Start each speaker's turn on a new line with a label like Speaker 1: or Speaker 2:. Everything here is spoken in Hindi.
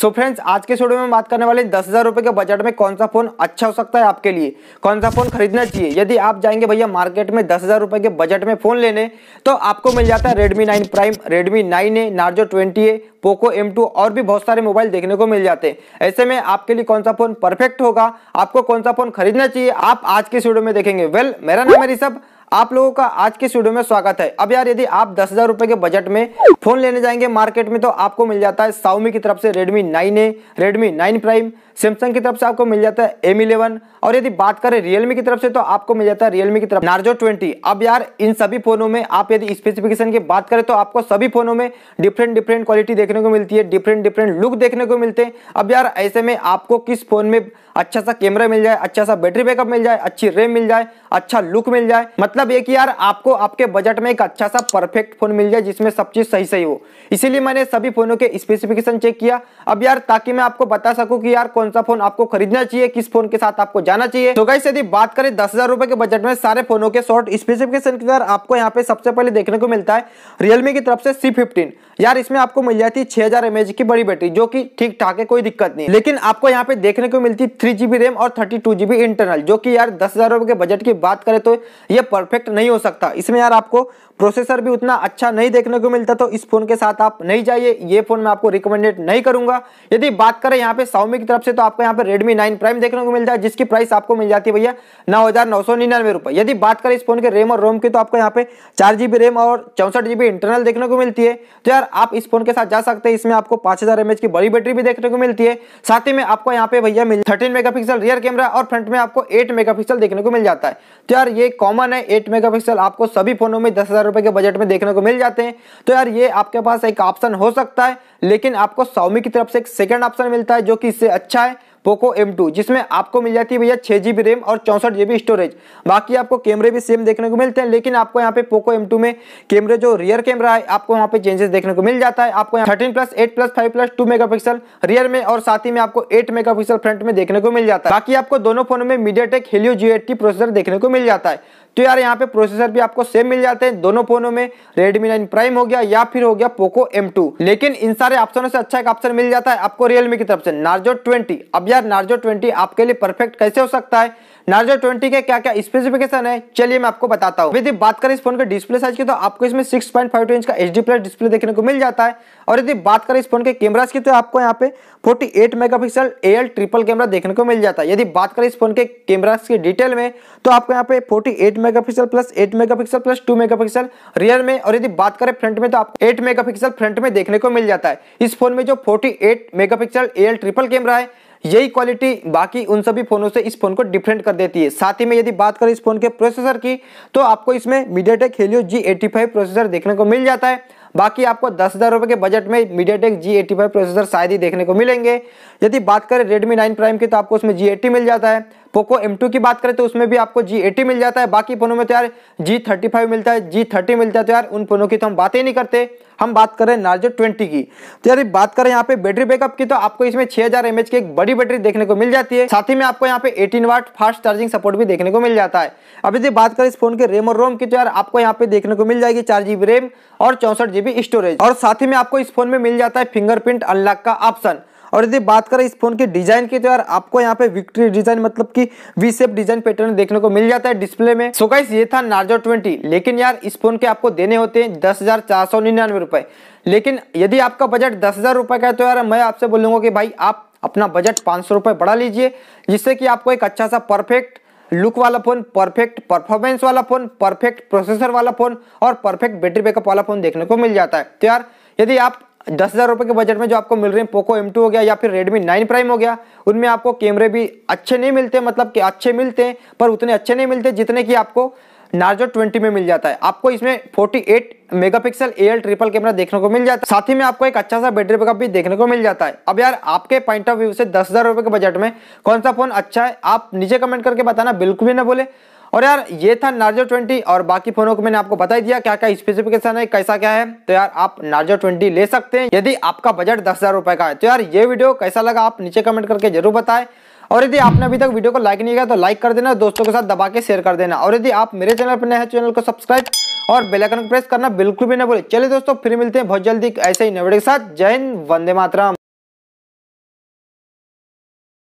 Speaker 1: सो so फ्रेंड्स आज के वीडियो में बात करने वाले दस हज़ार रुपए के बजट में कौन सा फ़ोन अच्छा हो सकता है आपके लिए। कौन सा फ़ोन खरीदना चाहिए? यदि आप जाएँगे भैया मार्केट में दस हज़ार रुपए के बजट में फ़ोन लेने तो आपको मिल जाता है Redmi nine prime Redmi nine A Narzo twenty A Poco M two और भी बहुत सारे मोबाइल देखने को मिल जाते हैं। ऐसे में आपके लिए कौन सा फ़ोन परफेक्ट होगा? आपको कौन सा फ़ोन खरीदना चाहिए? आप आज के वीडियो में देखेंगे। वेल मेरा नाम है ऋषभ। आप लोगों का आज के वीडियो में स्वागत है। अब यार यदि आप दस हज़ार रुपए के बजट में फ़ोन लेने जाएँगे मार्केट में तो आपको मिल जाता है साउमी की तरफ़ से Redmi nine A Redmi nine prime Samsung की तरफ़ से आपको मिल जाता है एम इलेवन और यदि बात करें रियलमी की तरफ़ से तो आपको मिल जाता है रियलमी की तरफ़ नार्जो ट्वेंटी अब यार इन सभी फोनों में आप यदि स्पेसिफिकेशन की बात करें तो आपको सभी फोनों में डिफरेंट डिफरेंट क्वालिटी देखने को मिलती है डिफरेंट डिफरेंट लुक देखने को मिलते हैं। अब यार ऐसे में आपको किस फ़ोन में अच्छा सा कैमरा मिल जाए अच्छा सा बैटरी बैकअप मिल जाए, अच्छी रैम मिल जाए अच्छा लुक मिल जाए मतलब ये कि यार आपको आपके बजट में एक अच्छा सा परफेक्ट फ़ोन मिल जाए जिसमें सब चीज़ सही सही हो। इसीलिए मैंने सभी फोनों के स्पेसिफिकेशन चेक किया। अब यार ताकि मैं आपको बता सकूँ कि यार कौन सा फ़ोन आपको खरीदना चाहिए, किस फ़ोन के साथ आपको जाना चाहिए। तो गाइस यदि बात करें दस के बजट में सारे फोनों के शॉर्ट स्पेसिफिकेशन के अंदर आपको यहाँ पे सबसे पहले देखने को मिलता है रियलमी की तरफ़ से सी यार इसमें आपको मिल जाती है छह हज़ार की बड़ी बैटरी जो की ठीक ठाक है, कोई दिक्कत नहीं। लेकिन आपको यहाँ पे देखने को मिलती है थ्री रैम और थर्टी इंटरनल जो कि यार दस के बजट की बात करें तो ये परफेक्ट नहीं हो सकता। इसमें यार आपको प्रोसेसर भी उतना अच्छा नहीं देखने को मिलता तो इस फ़ोन के साथ आप नहीं जाइए। ये फ़ोन मैं आपको रिकमेंडेड नहीं करूँगा। यदि बात करें यहाँ पे साउमी की तरफ़ से तो आपको यहाँ पे रेडमी नाइन प्राइम देखने को मिलता है, जिसकी प्राइस आपको मिल जाती है भैया नौ हज़ार यदि बात करें इस फ़ोन के रेम और रोम की तो आपको यहाँ पे चार जीबी रैम और चौसठ इंटरनल देखने को मिलती है। तो यार आप इस फ़ोन के साथ जा सकते हैं। इसमें आपको पाँच हज़ार की बड़ी बैटरी भी देखने को मिलती है। साथ ही में आपको यहाँ पे भैया थर्टीन मेगा रियर कैमरा और फ्रंट में आपको एट मेगा देखने को मिल जाता है। तो यार ये कॉमन है एट मेगा आपको सभी फोनों में दस हज़ार के बजट में देखने को मिल जाते हैं। तो यार ये आपके पास एक ऑप्शन हो सकता है, लेकिन आपको सौमी की तरफ़ से एक सेकंड ऑप्शन मिलता है, जो कि इससे अच्छा है पोको M2 जिसमें आपको मिल जाती है भैया छह जीबी रैम और चौसठ जीबी स्टोरेज बाकी आपको कैमरे भी सेम देखने को मिलते हैं, लेकिन आपको यहाँ पे पोको M2 में कैमरे जो रियर कैमरा है, आपको यहाँ पे चेंजेस देखने को मिल जाता है। आपको thirteen plus eight plus five plus two mega rear में और साथ ही में आपको एट मेगा फ्रंट में देखने को मिल जाता है। बाकी आपको दोनों फोनों में MediaTek Helio G processor देखने को मिल जाता है। तो यार यहाँ पे प्रोसेसर भी आपको सेम मिल जाते हैं। दोनों फोनों में रेडमी नाइन प्राइम हो गया या फिर हो गया Poco M2 लेकिन इन सारे ऑप्शनों से अच्छा एक ऑप्शन मिल जाता है आपको रियलमी की तरफ़ से नार्जो ट्वेंटी अब यार नार्जो ट्वेंटी आपके लिए परफेक्ट कैसे हो सकता है? नार्जो 20 के क्या क्या स्पेसिफिकेशन है? चलिए मैं आपको बताता हूँ। यदि बात करें इस फ़ोन के डिस्प्ले साइज़ की तो आपको इसमें 6.52 इंच का एच प्लस डिस्प्ले देखने को मिल जाता है। और यदि बात करें इस फ़ोन के कैमरा की तो आपको यहाँ पे 48 मेगापिक्सल एल ट्रिपल कैमरा देखने को मिल जाता है। यदि बात करें इस फ़ोन के कैमरा की डिटेल में तो आपको यहाँ पे 48 megapixel plus 8 megapixel plus 2 megapixel rear में, और यदि बात करें फ्रंट में तो आपको 8 मेगापिक्सल फ्रंट में देखने को मिल जाता है। इस फ़ोन में जो 48 मेगापिक्सल एल ट्रिपल कैमरा है यही क्वालिटी बाकी उन सभी फोनों से इस फ़ोन को डिफरेंट कर देती है। साथ ही में यदि बात करें इस फ़ोन के प्रोसेसर की तो आपको इसमें MediaTek Helio G processor देखने को मिल जाता है। बाकी आपको दस हज़ार रुपए के बजट में मीडियाटेक जी एटी प्रोसेसर शायद ही देखने को मिलेंगे। यदि बात करें रेडमी नाइन प्राइम की तो आपको उसमें जी मिल जाता है। पोको M2 की बात करें तो उसमें भी आपको G80 मिल जाता है। बाकी फोनों में तो यार G35 मिलता है। G30 मिलता है तो यार उन फोनों की तो हम बात ही नहीं करते। हम बात करें नार्जो 20 की। तो यार बात करें यहाँ पे बैटरी बैकअप की तो आपको इसमें 6000 हज़ार की एक बड़ी बैटरी देखने को मिल जाती है। साथ ही में आपको यहाँ पे 18 वाट फास्ट चार्जिंग सपोर्ट भी देखने को मिल जाता है। अब यदि बात करें इस फ़ोन के रेम और रोम की तो यार आपको यहाँ पे देखने को मिल जाएगी चार रैम और चौसठ स्टोरेज और साथ ही में आपको इस फ़ोन में मिल जाता है फिंगरप्रिंट अनलॉक का ऑप्शन और यदि बात करें इस फ़ोन के डिज़ाइन की तो यार आपको यहाँ पे विक्ट्री डिज़ाइन मतलब कि वी सेप डिज़ाइन पैटर्न देखने को मिल जाता है डिस्प्ले में। सो गाइस ये था नार्जो ट्वेंटी लेकिन यार इस फ़ोन के आपको देने होते हैं दस हज़ार चार सौ निन्यानवे रुपए। लेकिन यदि आपका बजट दस हज़ार रुपए का है तो यार मैं आपसे बोलूँगा कि भाई आप अपना बजट पाँच सौ रुपए बढ़ा लीजिए, जिससे कि आपको एक अच्छा सा परफेक्ट लुक वाला फ़ोन परफेक्ट परफॉर्मेंस वाला फ़ोन परफेक्ट प्रोसेसर वाला फ़ोन और परफेक्ट बैटरी बैकअप वाला फ़ोन देखने को मिल जाता है। तो यार, यदि आप दस हज़ार रुपये के बजट में जो आपको मिल रहे हैं पोको एम हो गया या फिर रेडमी नाइन प्राइम हो गया, उनमें आपको कैमरे भी अच्छे नहीं मिलते मतलब कि अच्छे मिलते हैं, पर उतने अच्छे नहीं मिलते जितने कि आपको नार्जो 20 में मिल जाता है। आपको इसमें 48 मेगापिक्सल एल ट्रिपल कैमरा देखने को मिल जाता है। साथ ही में आपको एक अच्छा सा बैटरी बैकअप भी देखने को मिल जाता है। अब यार, आपके पॉइंट ऑफ़ व्यू से दस हज़ार रुपए के बजट में कौन सा फ़ोन अच्छा है, आप नीचे कमेंट करके बताना, बिल्कुल भी ना बोले। और यार, ये था नार्जो 20 और बाकी फोनों को मैंने आपको बता दिया क्या क्या स्पेसिफिकेशन है, कैसा क्या है। तो यार, आप नार्जो 20 ले सकते हैं, यदि आपका बजट दस हज़ार रुपए का है। तो यार, ये वीडियो कैसा लगा आप नीचे कमेंट करके ज़रूर बताएँ। और यदि आपने अभी तक वीडियो को लाइक नहीं किया तो लाइक कर देना, दोस्तों के साथ दबा के शेयर कर देना। और यदि आप मेरे चैनल पर नए चैनल को सब्सक्राइब और बेल आइकन को प्रेस करना बिल्कुल भी ना बोले चलिए दोस्तों, फिर मिलते हैं बहुत जल्दी ऐसे ही नए वीडियो के साथ। जय हिंद, वंदे मातरम।